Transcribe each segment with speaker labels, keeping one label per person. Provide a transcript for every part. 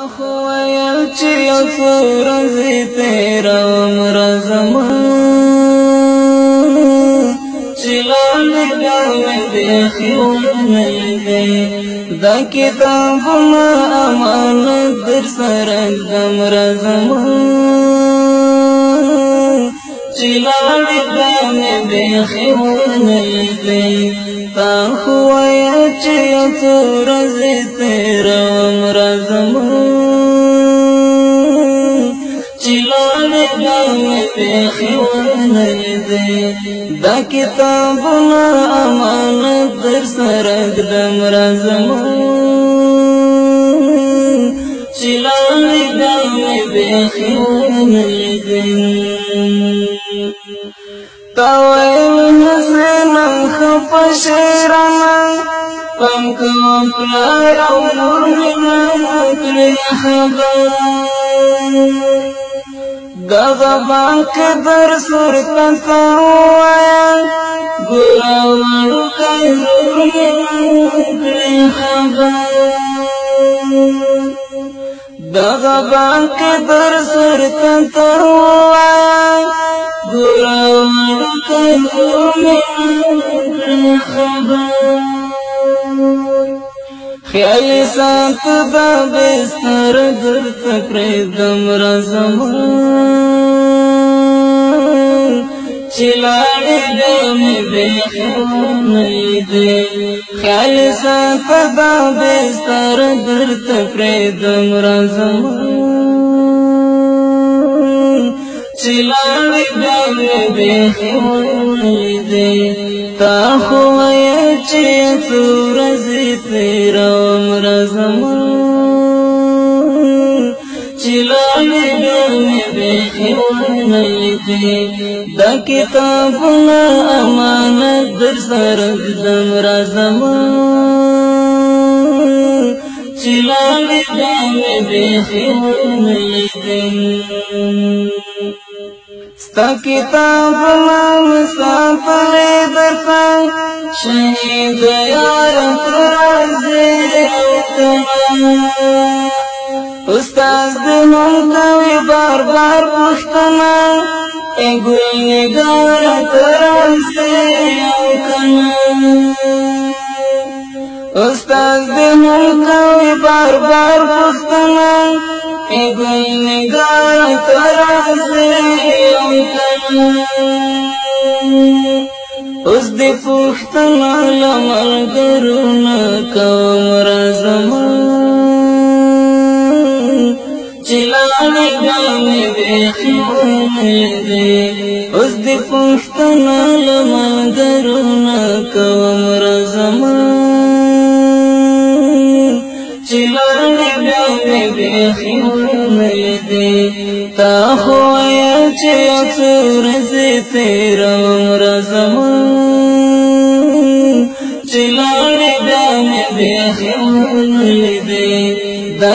Speaker 1: اخو ویل چې یو څو ورځې تیروم راځم چې لاندې ګرمې دې خیونه دې دا کتاب ما امانت در سره ځم راځم چې لاندې ګرمې دې خیونه دې تا خوایا چې څو ورځې تیرم راځم چې لاله باندې په خوانه دې دا کتابونه امانت در سره دم راځم چې لاله دم بخیل تاویل حسنم خپ شیرم پم کوم پلار او نور من کړی خبر دغه باک در سر تاسو وایا ګورم کړی خبر دغه باندې در سرتن تر وای ګورم کوم خبر خیال سات دا بستر در تکړه دم رازم چلاړ دم به خندې خیال ساته باب ستر درد پرې دم رازم چلاړ دم به خندې تا خو یې چې تور زې تیر رازم دي دا کتابونه امانت در سره دم راځم چې لاړې دا مې بيخي ملګم ستا کتاب ما مسافر درتا شهید یار ترازه تمام استاد دې مونږ ته بار بار پوښتنه ای گل نگار ترم سیو کنم استاد دې ملک وي بار بار پښتنه ای ګل نگار تر اوس دې پښتنه لمر ګرونه کوم راځم چلاړې ګانې دې خندې دې اوس دې پښتنه لمنګرونه کوم رزم چلاړې ګانې دې خندې دې تا خو یا چې اکثر زه تیر رزم چلاړې ګانې دې خندې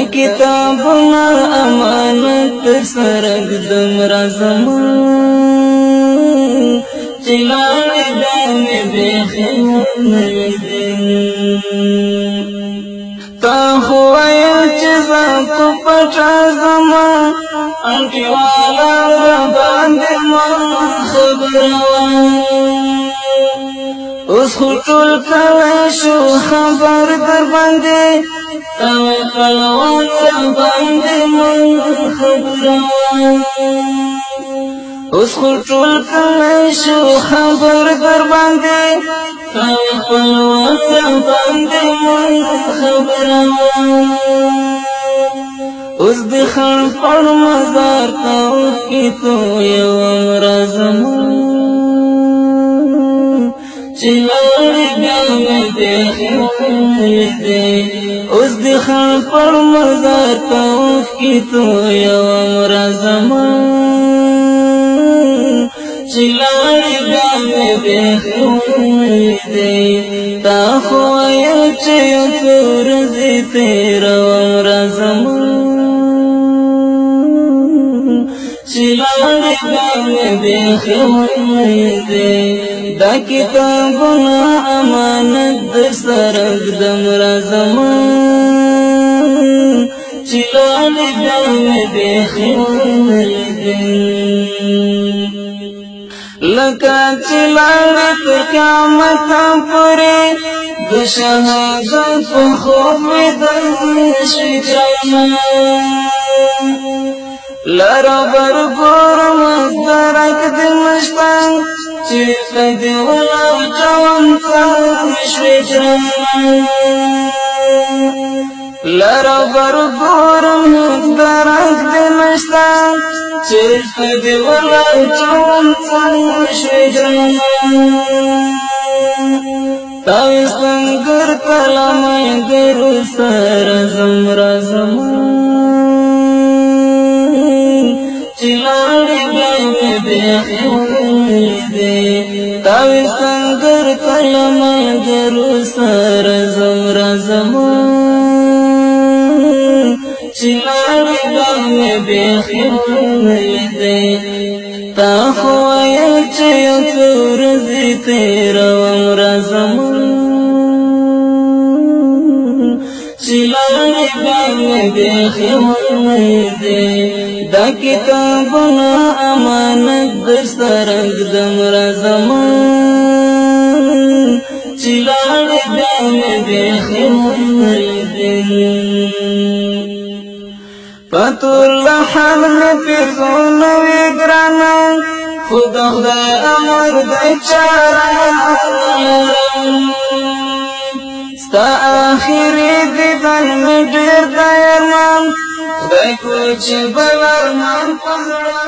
Speaker 1: کتابونه امانت تر سره ږدم راځم چې لاړې بیا مې بېخې تا خو ویل چې زه په پټ راځم انټیواله راباندې مه خبروه اوس خو ټول کله شو خبر در باندې او خپلوان را باندې من خبران اوس خو ټول کله شو خبر در باندې او خپلوان را باندې من خبران اوس د خان پر مزار تاو کی تو یو رزم چې لړ بیا مې د خیر دې خان پر مدار توف کی تو یو عمر زمان چلاڑی دامی بیخونی دی تا خوایا چیو کورزی تیرا عمر زمان چلاڑی دامی بیخونی دی دا کتابنا امانت در سرگ دم را زمان لیدل دې خیر دې لکه چې لاره تر قیامت پورې د شهادت په خوب مې دنشي جانا لاره بر ګورم درک دې مشتان چې دې ولا جون ته مشوي جانا لرا برګورم درنګ دې نشتا چیرته دې ولا چون څنګه شوي جنم تاوي څنګه کلام در سر زم رزم چلاړې باندې دې تاوي څنګه کلام در سر زم رزم چې لار باندې به خیر دی تا خو یې چې تور زی تیر ورځم چې لار باندې به خیر دی دا کتابونه امانت در سره دم راځم چلاړ دان دې خندې پتور له حال نه پیژو نو ګران خدا خدای امر دې چاران ستا اخر دې بل مې ډېر دایرمان خدای کو چې بلرمان پزړه